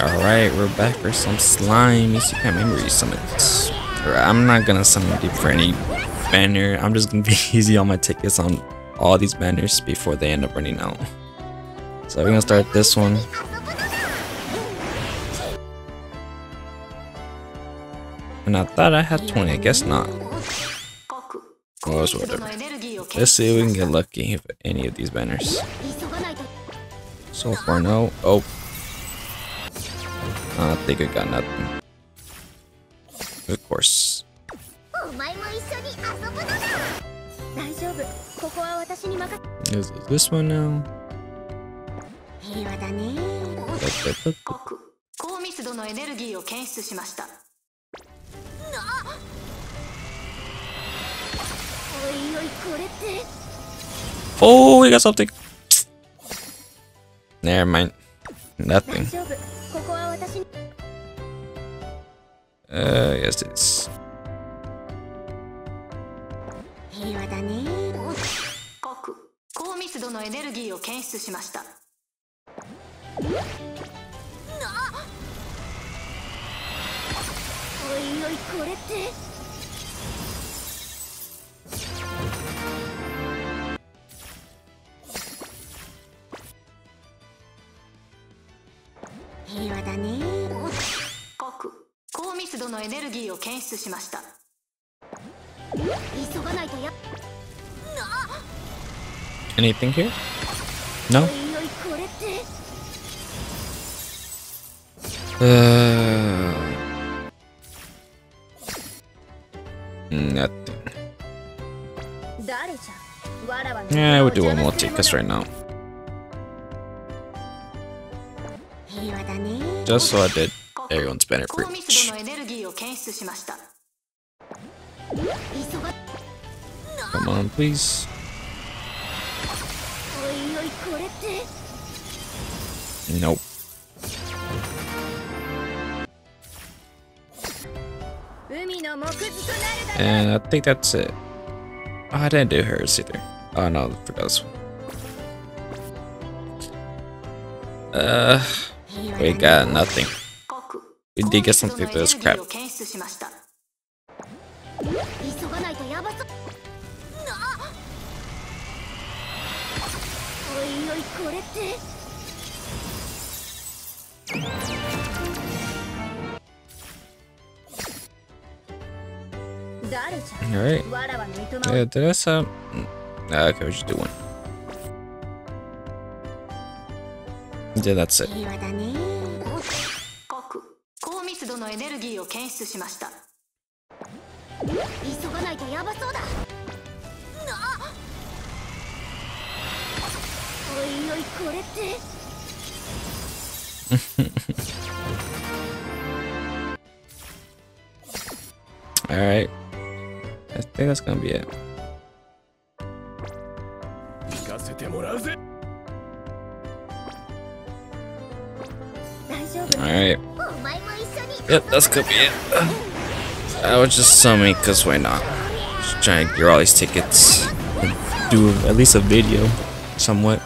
Alright, we're back for some slime. You can't memory summons. I'm not gonna summon deep for any banner. I'm just gonna be easy on my tickets on all these banners before they end up running out. So we're gonna start this one. And I thought I had 20, I guess not. Well, whatever. Let's see if we can get lucky with any of these banners. So far, no. Oh. I think I got nothing. Of course. Is this one now? Oh, we got something. Never mind. Nothing. Uh, yes, it's. Oi, oi, これって。平和だね核高密度のエネルギーを検出しましたおいおいこれって Anything here? No? Uh, nothing. Yeah, we'll do one more take us right now. Just so I did everyone's pretty much. Come on, please. Nope. And I think that's it. Oh, I didn't do hers either. Oh no, for those. Uh, we got nothing. We did get something for this crap. Alright. Yeah, did I sound... Mm, okay, we just do one. Yeah, that's it. 高密度のエネルギーを検出しました。急がないとやばそうだ。Alright. I think that's gonna be it. Alright. Yep, that's gonna be it. I was just summing because why not? Just trying to get all these tickets. Do at least a video, somewhat.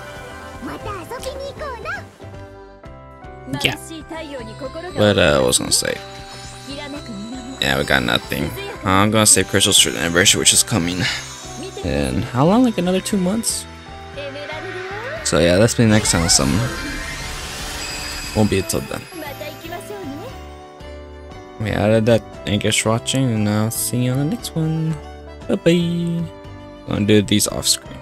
Yeah. But uh, I was gonna say. Yeah, we got nothing. I'm gonna save Crystal's for the anniversary, which is coming. And how long? Like another two months? So yeah, that's me next time some. Won't be until then. Out of that, thank you for watching, and I'll see you on the next one. Bye bye. Gonna do these off screen.